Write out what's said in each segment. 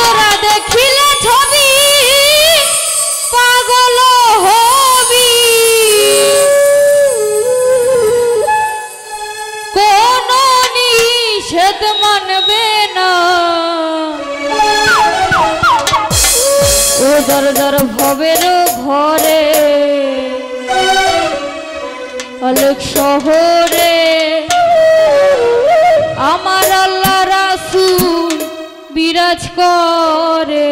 তোরা দেখিলে ছবি, পাগল হবি। কোন নিষেধ মানবে না। ও দর দর ঘরে অলোক শহরে কাজ করে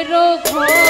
কবেরও ঘরে